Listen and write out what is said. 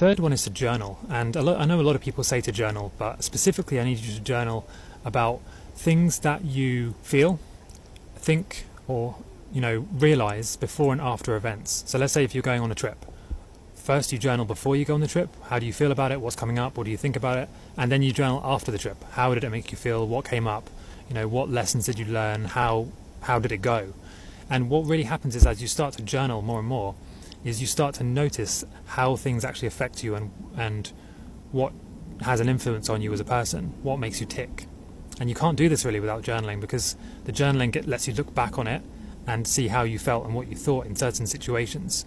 third one is to journal, and lo- I know a lot of people say to journal, but specifically, I need you to journal about things that you feel, think, or you know realize before and after events. So let's say if you're going on a trip, first you journal before you go on the trip. How do you feel about it? What's coming up? What do you think about it? And then you journal after the trip. How did it make you feel? What came up? You know, what lessons did you learn? How how did it go? And what really happens is as you start to journal more and more, is you start to notice how things actually affect you and and what has an influence on you as a person, what makes you tick. And you can't do this really without journaling because the journaling get, lets you look back on it and see how you felt and what you thought in certain situations.